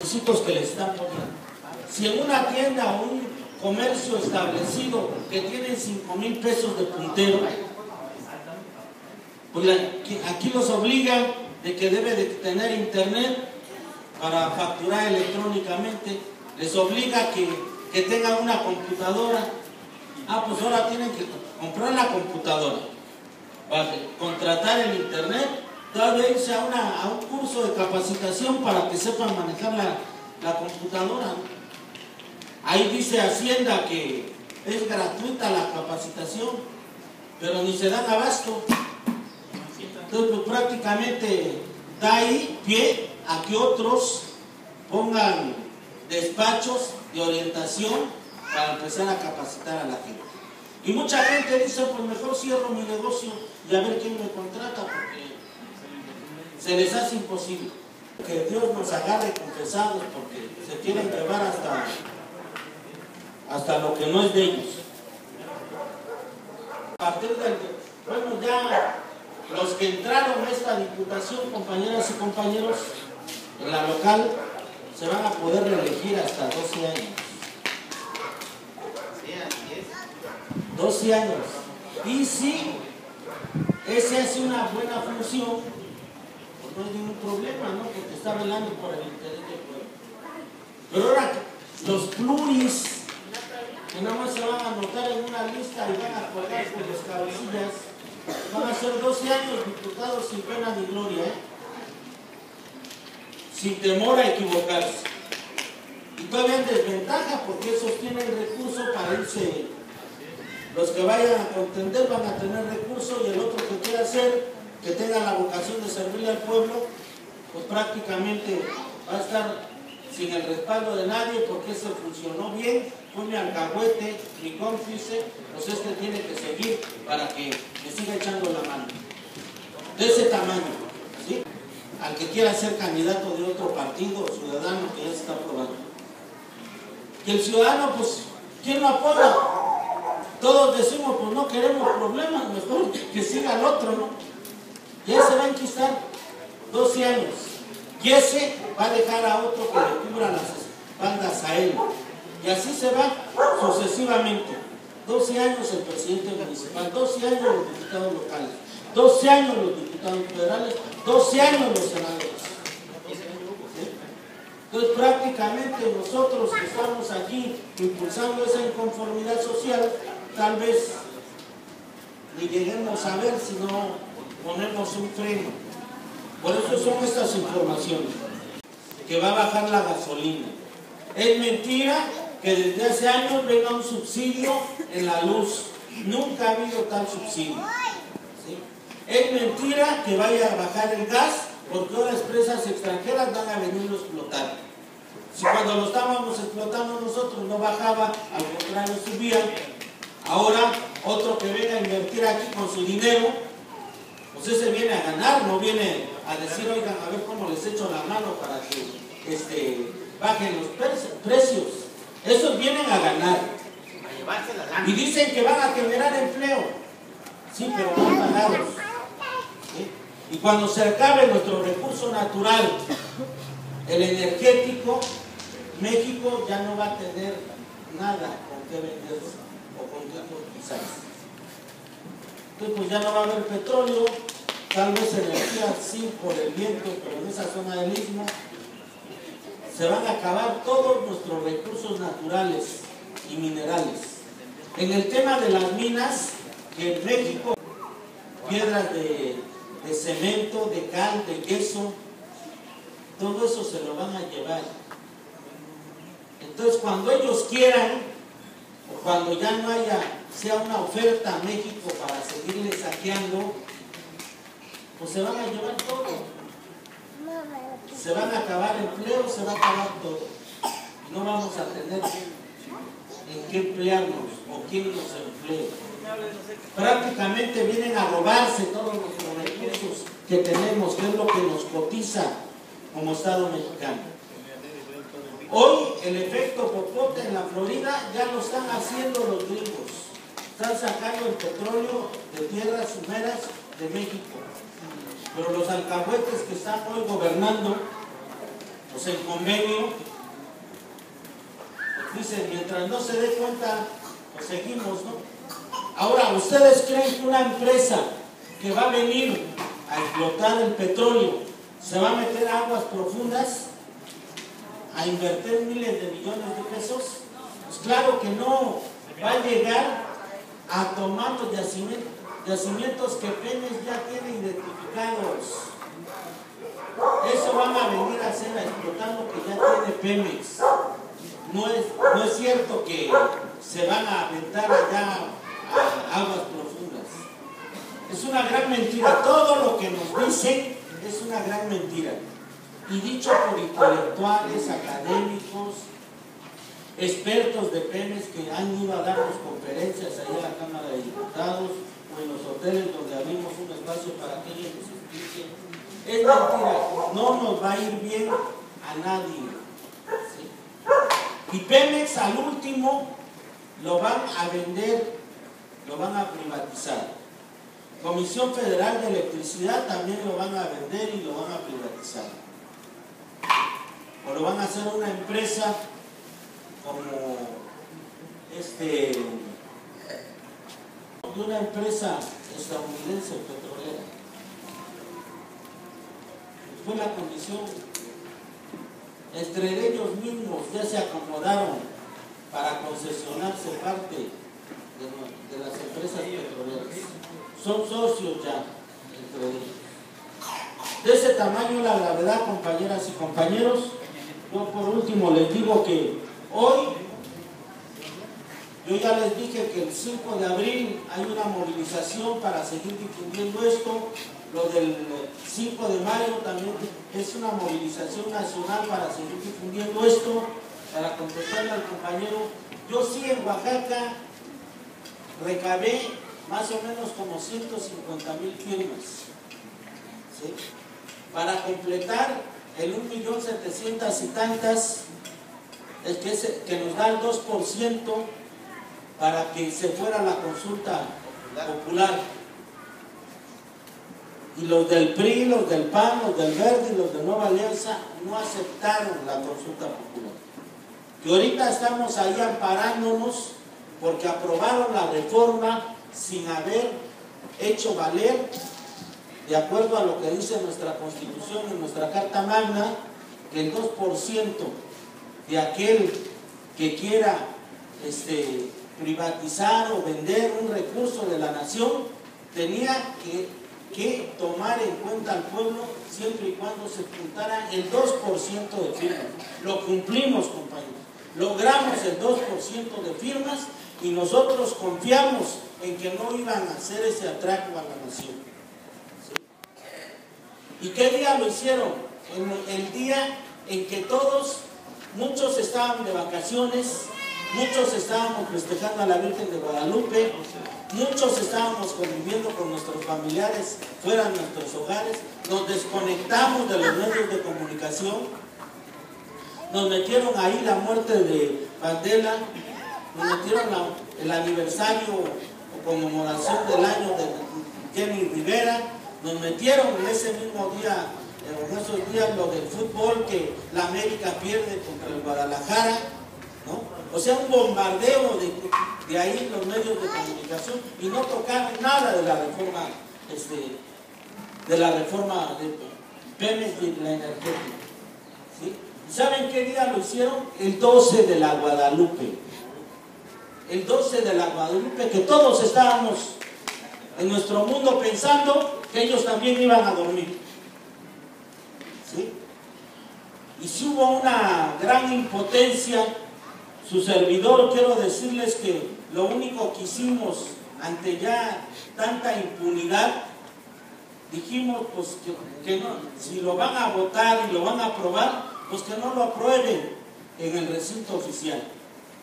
requisitos que le están poniendo. Si en una tienda o un comercio establecido que tiene 5 mil pesos de puntero, pues aquí- los obligan de que debe de tener internet para facturar electrónicamente, les obliga que, que tengan una computadora. Ah, pues ahora tienen que comprar la computadora, vale, contratar el internet, todavía irse a, una, a un curso de capacitación para que sepan manejar la, la computadora. Ahí dice Hacienda que es gratuita la capacitación, pero ni se dan abasto. Entonces, prácticamente da ahí pie a que otros pongan despachos de orientación para empezar a capacitar a la gente. Y mucha gente dice, pues mejor cierro mi negocio y a ver quién me contrata, se les hace imposible. Que Dios nos agarre confesados porque se quieren llevar hasta, hasta lo que no es de ellos. A partir del, bueno, ya los que entraron a esta diputación, compañeras y compañeros, en la local, se van a poder reelegir hasta 12 años. 12 años. Y si ese hace una buena función, no hay ningún problema, ¿no? Porque está velando por el interés del pueblo. Pero ahora, los pluris, que nada más se van a anotar en una lista y van a colgar por las cabecillas, van a ser 12 años diputados sin pena ni gloria, ¿eh? sin temor a equivocarse. Y todavía en desventaja porque esos tienen recursos para irse. Los que vayan a contender van a tener recursos y el otro que quiera hacer, que tenga la vocación de servirle al pueblo, pues prácticamente va a estar sin el respaldo de nadie porque ese funcionó bien, fue mi alcahuete, mi cómplice, pues este tiene que seguir para que le siga echando la mano. De ese tamaño, ¿sí? Al que quiera ser candidato de otro partido ciudadano que ya se está aprobando. Y el ciudadano, pues, ¿quién lo apoya? Todos decimos, pues no queremos problemas, mejor que siga el otro, ¿no? Y ese va a enquistar 12 años. Y ese va a dejar a otro que le cubra las espaldas a él. Y así se va sucesivamente. 12 años el presidente municipal, 12 años los diputados locales, 12 años los diputados federales, 12 años los senadores. Entonces prácticamente nosotros que estamos aquí impulsando esa inconformidad social, tal vez ni lleguemos a ver si no ponemos un freno. Por eso son estas informaciones, que va a bajar la gasolina. Es mentira que desde hace años venga un subsidio en la luz. Nunca ha habido tal subsidio. Es mentira que vaya a bajar el gas porque ahora empresas extranjeras van a venirlo a explotar. Si cuando lo estábamos explotando nosotros no bajaba, al contrario subía, ahora otro que venga a invertir aquí con su dinero, pues ese viene a ganar, no viene a decir, oigan, a ver cómo les echo la mano para que este, bajen los pre- precios. Esos vienen a ganar. Y dicen que van a generar empleo. Sí, pero no pagados. ¿sí? Y cuando se acabe nuestro recurso natural, el energético, México ya no va a tener nada con qué venderse o con qué cotizarse. Entonces, pues ya no va a haber petróleo, tal vez energía sí por el viento, pero en esa zona del istmo se van a acabar todos nuestros recursos naturales y minerales. En el tema de las minas, que en México, piedras de, de cemento, de cal, de queso, todo eso se lo van a llevar. Entonces, cuando ellos quieran, o cuando ya no haya, sea una oferta a México para seguirle saqueando, pues se van a llevar todo. Se van a acabar empleos, se va a acabar todo. No vamos a tener en qué emplearnos o quién nos emplea. Prácticamente vienen a robarse todos nuestros recursos que tenemos, que es lo que nos cotiza como Estado mexicano. Hoy el efecto popote en la Florida ya lo están haciendo los gringos. Están sacando el petróleo de tierras sumeras de México. Pero los alcahuetes que están hoy gobernando, pues el convenio, pues dice, mientras no se dé cuenta, pues seguimos, ¿no? Ahora, ¿ustedes creen que una empresa que va a venir a explotar el petróleo se va a meter a aguas profundas a invertir miles de millones de pesos? Pues claro que no, va a llegar a tomar los yacimientos, que Pemex ya tiene identificados. Eso van a venir a hacer a explotar lo que ya tiene Pemex. No es, no es cierto que se van a aventar allá a aguas profundas. Es una gran mentira. Todo lo que nos dicen es una gran mentira. Y dicho por expertos de Pemex que han ido a darnos conferencias ahí en la Cámara de Diputados o en los hoteles donde abrimos un espacio para que ellos nos expliquen. Es mentira, no nos va a ir bien a nadie. Y Pemex al último lo van a vender, lo van a privatizar. Comisión Federal de Electricidad también lo van a vender y lo van a privatizar. O lo van a hacer una empresa como este de una empresa estadounidense petrolera. Fue la condición. Entre ellos mismos ya se acomodaron para concesionarse parte de, de las empresas petroleras. Son socios ya entre ellos. De ese tamaño la gravedad, compañeras y compañeros. Yo por último les digo que hoy, yo ya les dije que el 5 de abril hay una movilización para seguir difundiendo esto. Lo del 5 de mayo también es una movilización nacional para seguir difundiendo esto. Para contestarle al compañero, yo sí en Oaxaca recabé más o menos como 150 mil firmas. Para completar el 1.700.000 y tantas se, que nos da el 2% para que se fuera la consulta popular. Y los del PRI, los del PAN, los del Verde y los de Nueva Alianza no aceptaron la consulta popular. Que ahorita estamos ahí amparándonos porque aprobaron la reforma sin haber hecho valer, de acuerdo a lo que dice nuestra constitución y nuestra Carta Magna, que el 2% de aquel que quiera este, privatizar o vender un recurso de la nación tenía que, que, tomar en cuenta al pueblo siempre y cuando se juntara el 2% de firmas. Lo cumplimos, compañeros. Logramos el 2% de firmas y nosotros confiamos en que no iban a hacer ese atraco a la nación. ¿Y qué día lo hicieron? El día en que todos Muchos estaban de vacaciones, muchos estábamos festejando a la Virgen de Guadalupe, muchos estábamos conviviendo con nuestros familiares fuera de nuestros hogares, nos desconectamos de los medios de comunicación, nos metieron ahí la muerte de Mandela, nos metieron el aniversario o conmemoración del año de Jenny Rivera, nos metieron en ese mismo día en esos días lo del fútbol que la América pierde contra el Guadalajara, ¿no? O sea, un bombardeo de, de ahí los medios de comunicación y no tocaron nada de la reforma, este, de la reforma de Pemex y la energética. ¿sí? ¿Saben qué día lo hicieron? El 12 de la Guadalupe. El 12 de la Guadalupe, que todos estábamos en nuestro mundo pensando que ellos también iban a dormir. Y si hubo una gran impotencia, su servidor, quiero decirles que lo único que hicimos ante ya tanta impunidad, dijimos pues que, que no, si lo van a votar y lo van a aprobar, pues que no lo aprueben en el recinto oficial.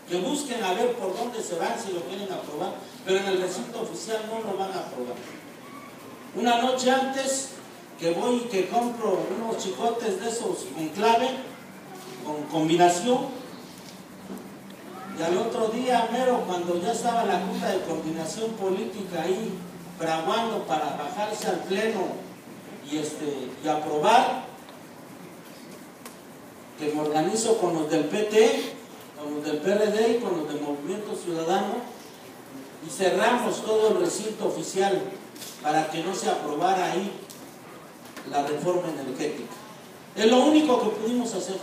Que busquen a ver por dónde se van si lo quieren aprobar, pero en el recinto oficial no lo van a aprobar. Una noche antes que voy y que compro unos chicotes de esos con clave, con combinación, y al otro día, mero, cuando ya estaba la Junta de Coordinación Política ahí fraguando para bajarse al pleno y, este, y aprobar, que me organizo con los del PT, con los del PRD y con los del Movimiento Ciudadano y cerramos todo el recinto oficial para que no se aprobara ahí la reforma energética. Es lo único que pudimos hacer.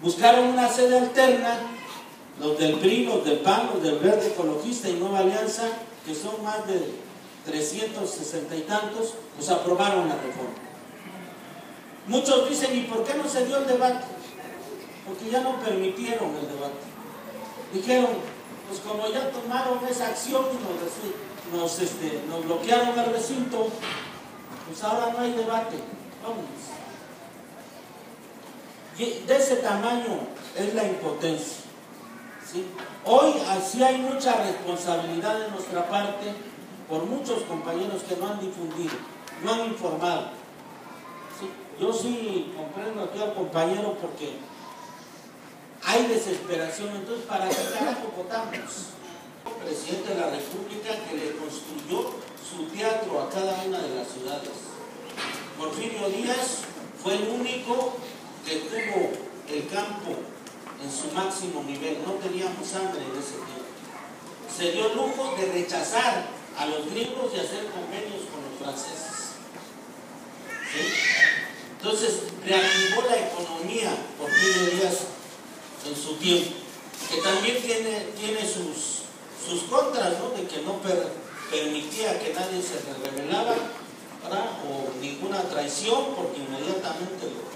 Buscaron una sede alterna, los del PRI, los del PAN, los del Verde Ecologista y Nueva Alianza, que son más de 360 y tantos, pues aprobaron la reforma. Muchos dicen, ¿y por qué no se dio el debate? Porque ya no permitieron el debate. Dijeron, pues como ya tomaron esa acción y nos, nos, este, nos bloquearon el recinto, pues ahora no hay debate. Vámonos. Y de ese tamaño es la impotencia. Hoy así hay mucha responsabilidad de nuestra parte por muchos compañeros que no han difundido, no han informado. Yo sí comprendo aquí al compañero porque hay desesperación. Entonces, ¿para qué carajo votamos? Presidente de la República que le construyó su teatro a cada una de las ciudades. Porfirio Díaz fue el único que tuvo el campo en su máximo nivel. No teníamos hambre en ese tiempo. Se dio lujo de rechazar a los gringos y hacer convenios con los franceses. Entonces, reactivó la economía Porfirio Díaz en su tiempo, que también tiene, tiene sus, sus contras, ¿no? De que no permitía que nadie se revelaba o ninguna traición, porque inmediatamente lo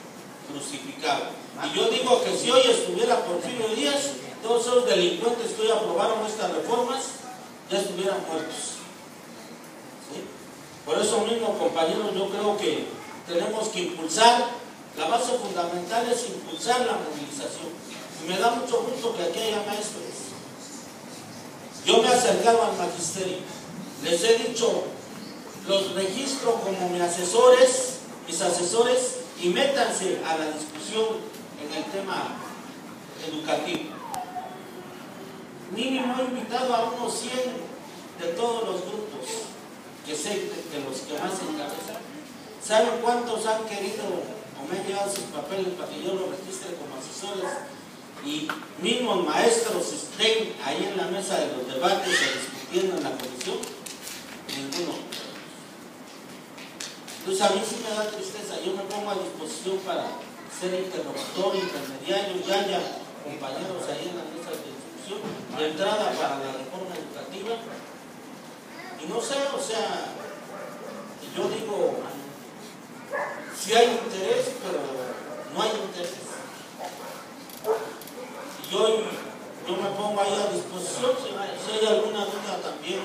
crucificaba. Y yo digo que si hoy estuviera Porfirio Díaz, todos esos delincuentes que hoy aprobaron estas reformas ya estuvieran muertos. Por eso mismo, compañeros, yo creo que tenemos que impulsar, la base fundamental es impulsar la movilización. Y me da mucho gusto que aquí haya maestros. Yo me he acercado al magisterio, les he dicho, los registro como mis asesores, mis asesores, y métanse a la discusión en el tema educativo. Mínimo he invitado a unos 100 de todos los grupos que sé de los que más encabezan. ¿Saben cuántos han querido o me han llevado sus papeles para que yo los registre como asesores? Y mismos maestros estén ahí en la mesa de los debates o discutiendo en la comisión, ninguno. Entonces a mí sí me da tristeza, yo me pongo a disposición para ser interlocutor, intermediario, ya haya compañeros ahí en la mesa de discusión, de entrada para la reforma educativa. Y no sé, o sea, yo digo, si hay interés, pero no hay interés yo, yo me pongo ahí a disposición, si, hay alguna duda también